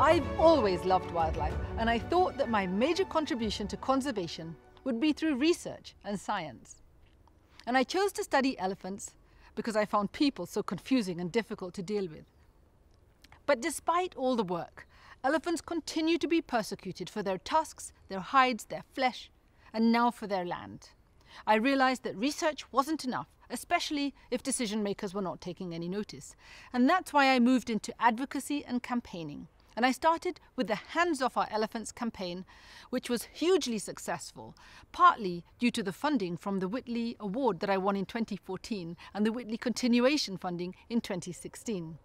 I've always loved wildlife, and I thought that my major contribution to conservation would be through research and science. And I chose to study elephants because I found people so confusing and difficult to deal with. But despite all the work, elephants continue to be persecuted for their tusks, their hides, their flesh, and now for their land. I realized that research wasn't enough, especially if decision makers were not taking any notice. And that's why I moved into advocacy and campaigning. And I started with the Hands Off Our Elephants campaign, which was hugely successful, partly due to the funding from the Whitley Award that I won in 2014 and the Whitley Continuation funding in 2016.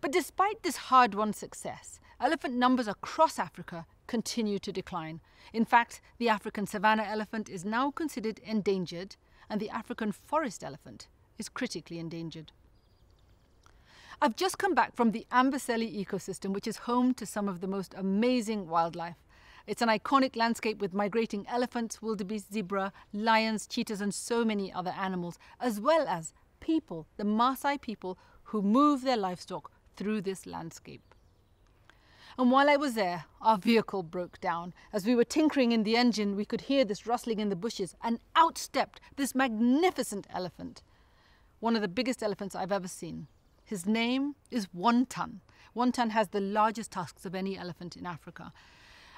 But despite this hard won success, elephant numbers across Africa continue to decline. In fact, the African savanna elephant is now considered endangered, and the African forest elephant is critically endangered. I've just come back from the Amboseli ecosystem, which is home to some of the most amazing wildlife. It's an iconic landscape with migrating elephants, wildebeest, zebra, lions, cheetahs, and so many other animals, as well as people, the Maasai people who move their livestock through this landscape. And while I was there, our vehicle broke down. As we were tinkering in the engine, we could hear this rustling in the bushes, and out stepped this magnificent elephant, one of the biggest elephants I've ever seen. His name is Wonton. Wonton has the largest tusks of any elephant in Africa.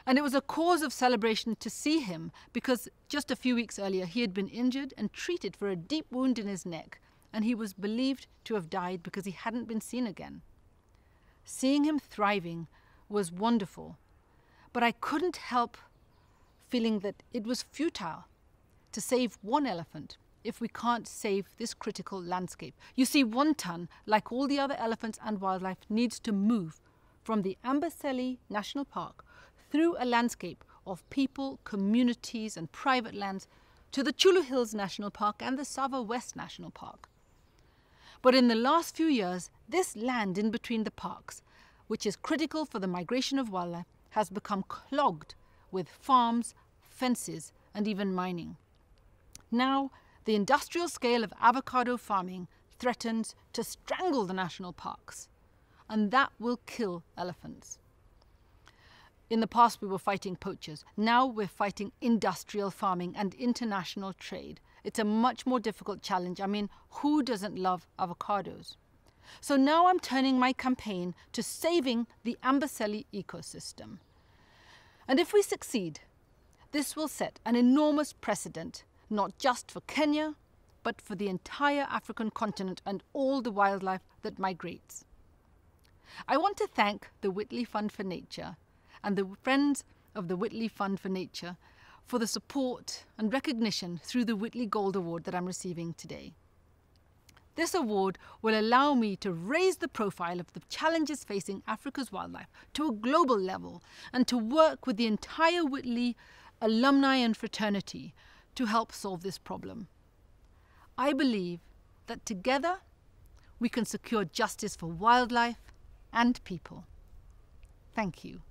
And it was a cause of celebration to see him because just a few weeks earlier he had been injured and treated for a deep wound in his neck, and he was believed to have died because he hadn't been seen again. Seeing him thriving was wonderful, but I couldn't help feeling that it was futile to save one elephant if we can't save this critical landscape. You see, Wonton, like all the other elephants and wildlife, needs to move from the Amboseli National Park through a landscape of people, communities and private lands to the Chyulu Hills National Park and the Tsavo West National Park. But in the last few years, this land in between the parks, which is critical for the migration of wildlife, has become clogged with farms, fences and even mining. Now the industrial scale of avocado farming threatens to strangle the national parks, and that will kill elephants. In the past, we were fighting poachers. Now we're fighting industrial farming and international trade. It's a much more difficult challenge. I mean, who doesn't love avocados? So now I'm turning my campaign to saving the Amboseli ecosystem. And if we succeed, this will set an enormous precedent not just for Kenya, but for the entire African continent and all the wildlife that migrates. I want to thank the Whitley Fund for Nature and the friends of the Whitley Fund for Nature for the support and recognition through the Whitley Gold Award that I'm receiving today. This award will allow me to raise the profile of the challenges facing Africa's wildlife to a global level and to work with the entire Whitley alumni and fraternity to help solve this problem. I believe that together we can secure justice for wildlife and people. Thank you.